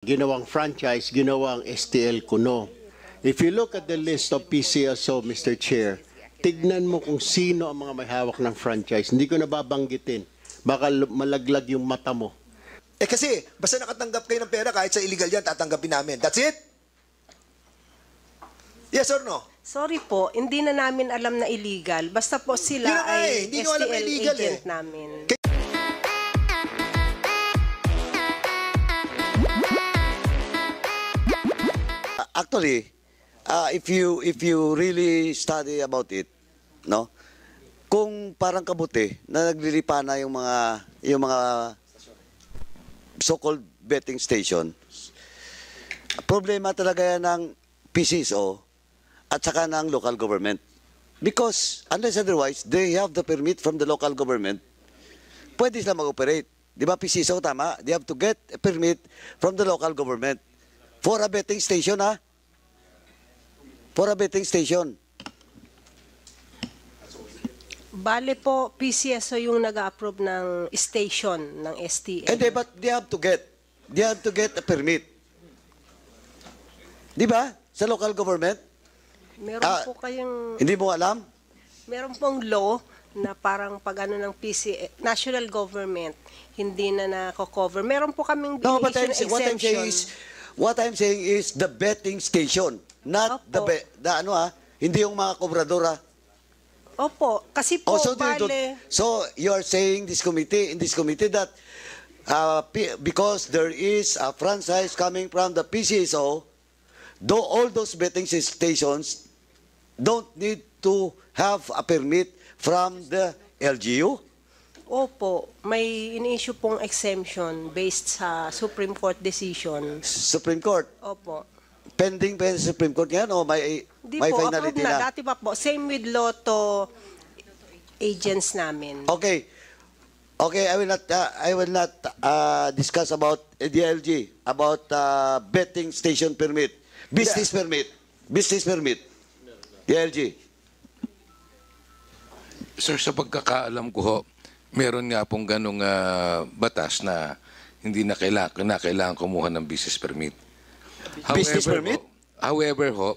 ginawang franchise, ginawang STL Kuno. If you look at the list of PCSO, Mr. Chair, tignan mo kung sino ang mga may hawak ng franchise. Hindi ko nababanggitin. Baka malaglag yung mata mo. Eh kasi, basta nakatanggap kayo ng pera, kahit sa illegal yan, tatanggapin namin. That's it? Yes or no? Sorry po, hindi na namin alam na illegal. Basta po sila Yun na nga eh, ay hindi nyo alam na STL illegal eh. agent namin. Actually, uh, if you if you really study about it, no? Kung parang kabuti na naglilipa na yung mga yung mga so-called betting station, problema talaga yan ng PCSO at saka ng local government. Because unless otherwise, they have the permit from the local government, pwede sila mag-operate. Di ba PCSO tama? They have to get a permit from the local government. For a betting station, ha? For a betting station. Bale po, PCSO yung nag-approve ng station ng. And they, but they have to get, they have to get a permit. Di ba? Sa local government? Meron Ah, po kayong, Hindi mo alam? meron pong law na parang pag ano ng PC, national government, hindi na nako-cover. Meron po kaming No, but I'm, deviation what I'm saying is, what I'm saying is the betting station. Not the, Opo. be, the ano ha, hindi yung mga kobradora. Opo, kasi po, so, do you don't- bale, so you are saying this committee, in this committee that uh, because there is a franchise coming from the PCSO, though all those betting stations don't need to have a permit from the LGU? Opo, may in-issue pong exemption based sa Supreme Court decision. Supreme Court. Opo. Pending pa sa Supreme Court yan o may, Di may po, finality approve na. na? Dati pa po. Same with Lotto agents namin. Okay. Okay, I will not uh, I will not uh, discuss about DLG about uh, betting station permit, business permit, business permit. DLG. Sir, sa pagkakaalam ko ho, meron nga pong ganong ah, batas na hindi na kailangan, na kailangan kumuha ng business permit. Business permit? Ho, however ho,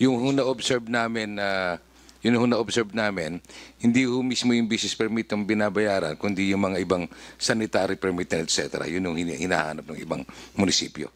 yung ho na-observe namin na yun ho na-observe namin, hindi ho mismo yung business permit ang binabayaran, kundi yung mga ibang sanitary permit etc. Yun yung hina- hinahanap ng ibang munisipyo.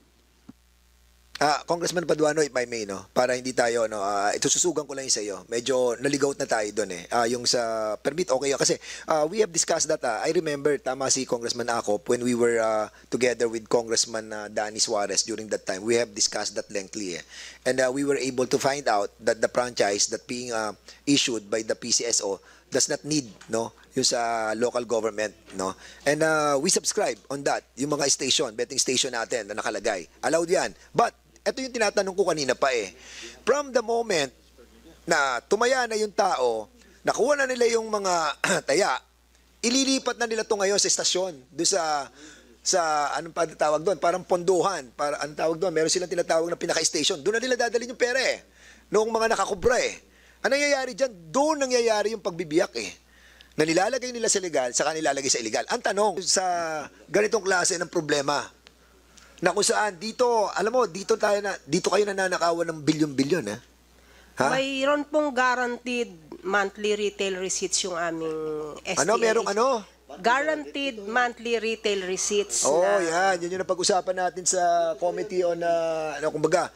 Ah, Congressman Paduano, if I may, no, para hindi tayo, no, ah, ito susugan ko lang sa iyo. Medyo naligaw na tayo doon eh. Ah, yung sa permit, okay. Kasi ah, we have discussed that. ah. I remember, tama si Congressman Akop, when we were ah, together with Congressman ah, Danny Suarez during that time, we have discussed that lengthily. Eh. And ah, we were able to find out that the franchise that being ah, issued by the PCSO does not need no yung sa local government no and uh, we subscribe on that yung mga station betting station natin na nakalagay allowed yan but ito yung tinatanong ko kanina pa eh from the moment na tumaya na yung tao nakuha na nila yung mga taya ililipat na nila to ngayon sa estasyon do sa sa anong pa tawag doon parang ponduhan para anong tawag doon meron silang tinatawag na pinaka-station doon na nila dadalhin yung pera eh noong mga nakakubra eh ang nangyayari dyan, doon nangyayari yung pagbibiyak eh. Na nilalagay nila sa legal, saka nilalagay sa illegal. Ang tanong, sa ganitong klase ng problema, na kung saan dito, alam mo, dito tayo na, dito kayo nananakawan ng bilyon-bilyon, eh. Ha? Mayroon pong guaranteed monthly retail receipts yung aming STL. Ano, merong ano? Guaranteed monthly retail receipts. Oh, na, yan. Yan yung napag-usapan natin sa committee on, uh, ano, kumbaga,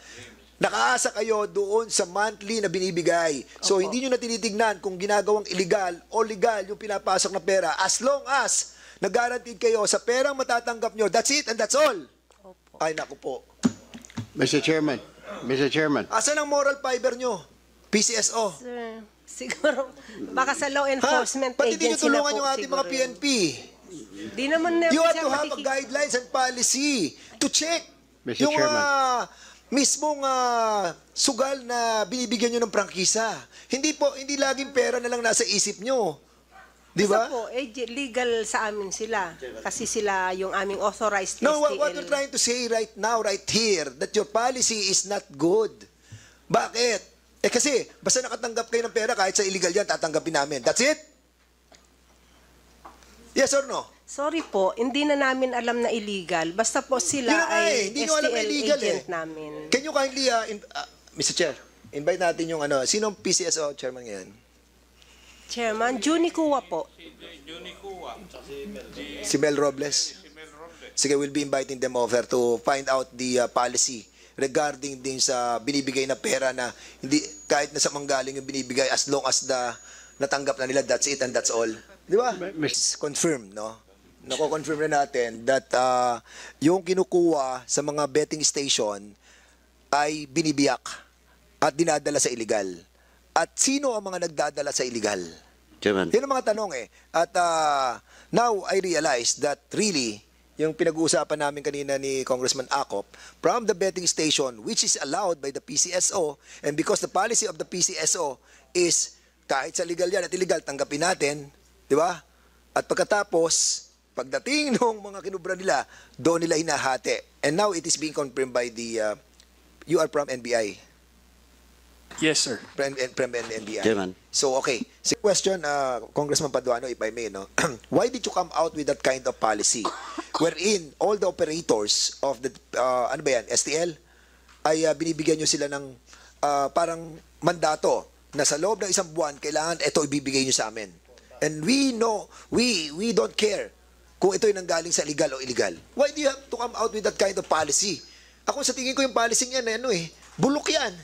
nakaasa kayo doon sa monthly na binibigay. So, Opo. hindi nyo na tinitignan kung ginagawang illegal o legal yung pinapasok na pera as long as nag-guaranteed kayo sa perang matatanggap nyo. That's it and that's all. Ay, naku po. Mr. Chairman, Mr. Chairman, Asan ang moral fiber nyo? PCSO. Sir, siguro, baka sa law Ha? enforcement Pati di nyo agency na tulungan po yung ating mga siguro. PNP. Di naman na You have to have a guidelines and policy to check Mr. yung Chairman. ah, mismong ah, sugal na binibigyan nyo ng prangkisa. Hindi po, hindi laging pera na lang nasa isip nyo. Di ba? Po, eh, legal sa amin sila. Kasi sila yung aming authorized No, what, what we're trying to say right now, right here, that your policy is not good. Bakit? Eh kasi, basta nakatanggap kayo ng pera, kahit sa illegal yan, tatanggapin namin. That's it? Yes or no? Sorry po, hindi na namin alam na illegal. Basta po Yun sila na nga eh, ay hindi nyo alam na STL illegal eh. agent namin. Can you kindly, uh, in- uh, Mr. Chair, invite natin yung ano, sinong PCSO chairman ngayon? Chairman, Juni Kuwa po. Si Mel Robles? Sige, we'll be inviting them over to find out the uh, policy regarding din sa binibigay na pera na hindi kahit na sa manggaling yung binibigay as long as the natanggap na nila that's it and that's all. Di ba? It's confirmed, no? Nako-confirm na natin that uh, yung kinukuha sa mga betting station ay binibiyak at dinadala sa illegal. At sino ang mga nagdadala sa illegal? Chairman. Yan ang mga tanong eh. At ah, now I realize that really, yung pinag-uusapan namin kanina ni Congressman Acop, from the betting station, which is allowed by the PCSO, and because the policy of the PCSO is kahit sa legal yan at illegal, tanggapin natin, di ba? At pagkatapos, pagdating ng mga kinubra nila, doon nila hinahati. And now it is being confirmed by the, uh, you are from NBI. Yes, sir. From, from NBI. Chairman. So, okay. So, question, uh, Congressman Paduano, if I may, no? Why did you come out with that kind of policy wherein all the operators of the, uh, ano ba yan, STL, ay uh, binibigyan nyo sila ng uh, parang mandato na sa loob ng isang buwan, kailangan ito ibibigay nyo sa amin. And we know, we we don't care kung ito yung nanggaling sa legal o illegal. Why do you have to come out with that kind of policy? Ako sa tingin ko yung policy niyan, ano eh, bulok yan.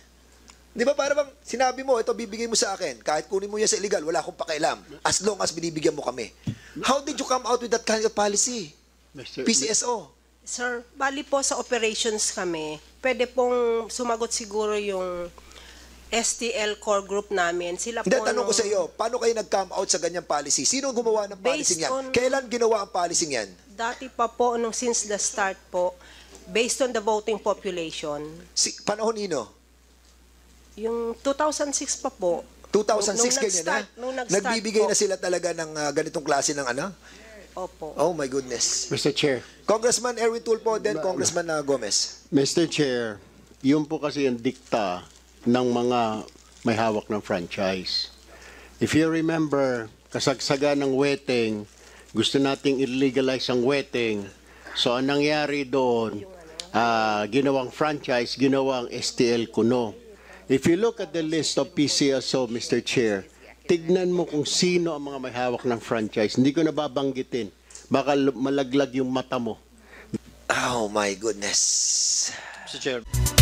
Di ba para bang sinabi mo, ito bibigay mo sa akin, kahit kunin mo yan sa illegal, wala akong pakialam, as long as binibigyan mo kami. How did you come out with that kind of policy? Mr. PCSO. Sir, bali po sa operations kami, pwede pong sumagot siguro yung STL core group namin. Sila Hindi, po tanong ko nung- sa iyo, paano kayo nag-come out sa ganyang policy? Sino ang gumawa ng policy niyan? on- Kailan ginawa ang policy niyan? Dati pa po, nung since the start po, based on the voting population, Si, panahon nino? Yung 2006 pa po, 2006 Nung- nung ganyan na? nung nag-start Nagbibigay po. na sila talaga ng ah, ganitong klase ng ano? opo. Oh my goodness. Mr. Chair, Congressman Erwin Tulfo, then Congressman ah, Gomez. Mr. Chair, yun po kasi yung dikta ng mga may hawak ng franchise. If you remember, kasagsaga ng wedding, gusto nating illegalize ang wedding. So, ang nangyari doon, ah, ginawang franchise, ginawang STL Kuno. If you look at the list of PCSO, Mr. Chair, tignan mo kung sino ang mga may hawak ng franchise. Hindi ko nababanggitin. Baka malaglag yung mata mo. Oh my goodness. Mr. Chair.